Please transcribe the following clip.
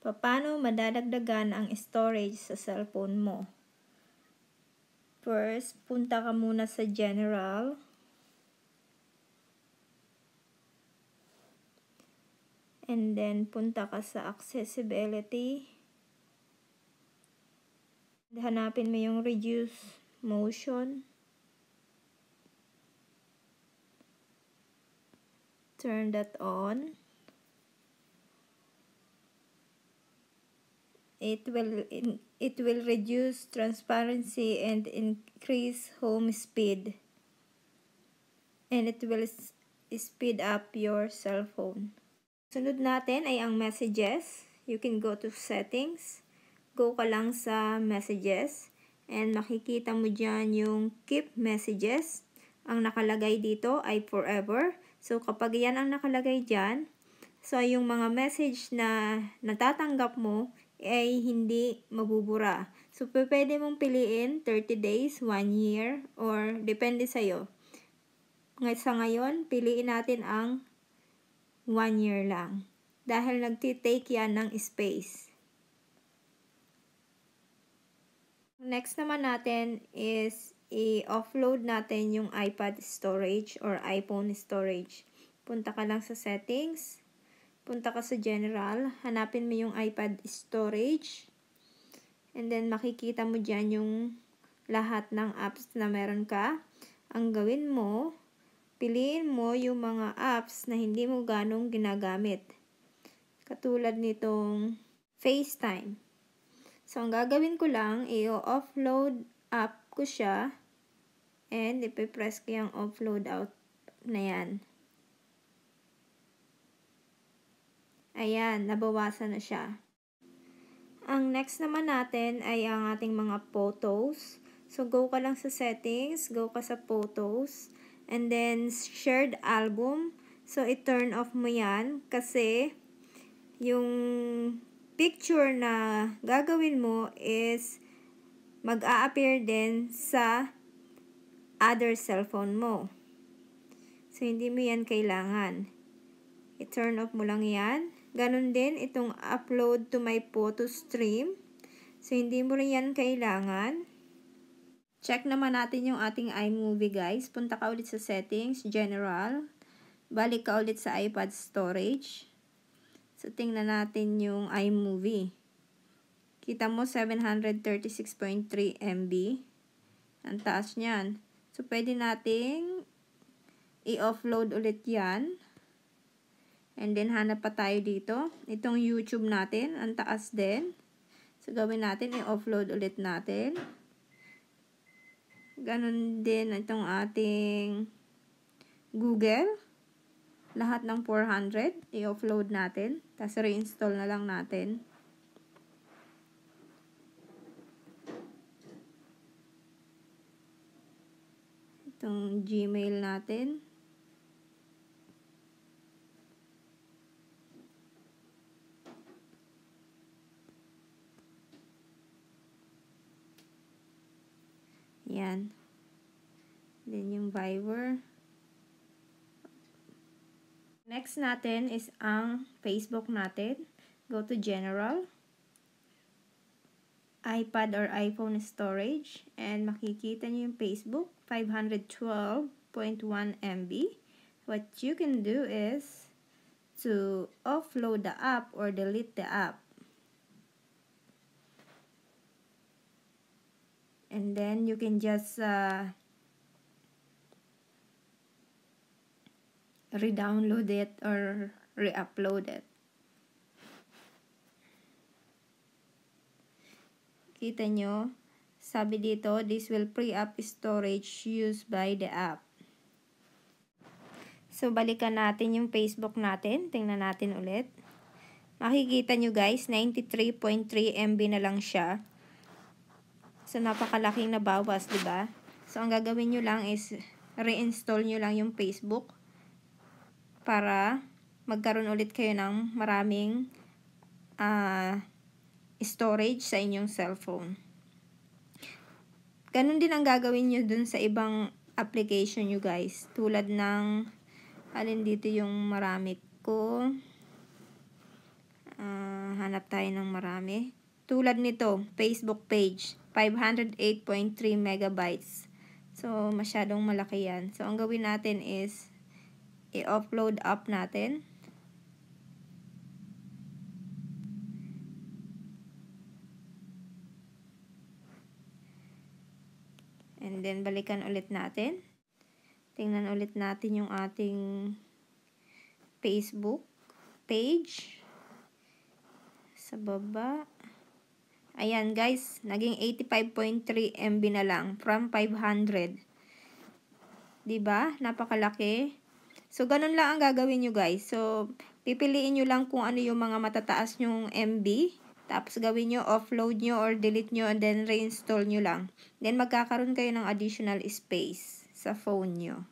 Paano madadagdagan ang storage sa cellphone mo? First, punta ka muna sa General. And then, punta ka sa Accessibility. Hanapin mo yung Reduce Motion. Turn that on. It will it will reduce transparency and increase home speed. And it will speed up your cell phone. Sunod natin ay ang messages. You can go to settings. Go ka lang sa messages. And makikita mo dyan yung keep messages. Ang nakalagay dito ay forever. So kapag yan ang nakalagay dyan, so yung mga message na natatanggap mo ay hindi mabubura. So, pwede mong piliin 30 days, 1 year, or depende sa'yo. Ngayon sa ngayon, piliin natin ang 1 year lang. Dahil nagtitake yan ng space. Next naman natin is i-offload natin yung iPad storage or iPhone storage. Punta ka lang sa settings punta ka sa general, hanapin mo yung iPad storage, and then makikita mo dyan yung lahat ng apps na meron ka. Ang gawin mo, piliin mo yung mga apps na hindi mo ganong ginagamit. Katulad nitong FaceTime. So, ang gagawin ko lang, i-offload app ko siya, and ipipress ko yung offload out na yan. Ayan, nabawasan na siya. Ang next naman natin ay ang ating mga photos. So, go ka lang sa settings, go ka sa photos, and then shared album. So, i-turn off mo yan kasi yung picture na gagawin mo is mag-a-appear din sa other cellphone mo. So, hindi mo yan kailangan. I-turn off mo lang yan. Ganon din itong upload to my photo stream. So, hindi mo rin yan kailangan. Check naman natin yung ating iMovie guys. Punta ka ulit sa settings, general. Balik ka ulit sa iPad storage. So, tingnan natin yung iMovie. Kita mo 736.3 MB. Ang taas niyan. So, pwede nating i-offload ulit yan. And then, hanap pa tayo dito. Itong YouTube natin, ang taas din. So, gawin natin, i-offload ulit natin. Ganon din itong ating Google. Lahat ng 400, i-offload natin. Tapos, reinstall na lang natin. Itong Gmail natin. Yan. Then yung Viber. Next natin is ang Facebook natin. Go to General. iPad or iPhone storage. And makikita nyo yung Facebook. 512.1 MB. What you can do is to offload the app or delete the app. And then you can just uh, re-download it or re-upload it. Kita nyo, sabi dito, this will free up storage used by the app. So, balikan natin yung Facebook natin. Tingnan natin ulit. Makikita nyo guys, 93.3 MB na lang siya. So, napakalaking nabawas, ba? So, ang gagawin nyo lang is reinstall nyo lang yung Facebook para magkaroon ulit kayo ng maraming uh, storage sa inyong cellphone. Ganun din ang gagawin nyo dun sa ibang application nyo guys. Tulad ng, alin dito yung marami ko. Uh, hanap tayo ng marami. Tulad nito, Facebook page, 508.3 megabytes. So, masyadong malaki yan. So, ang gawin natin is, i-upload up natin. And then, balikan ulit natin. Tingnan ulit natin yung ating Facebook page. Sa baba. Ayan guys, naging 85.3 MB na lang from 500. 'Di ba? Napakalaki. So ganun lang ang gagawin niyo guys. So pipiliin niyo lang kung ano yung mga matataas nyong MB. Tapos gawin nyo, offload nyo or delete nyo and then reinstall nyo lang. Then magkakaroon kayo ng additional space sa phone nyo.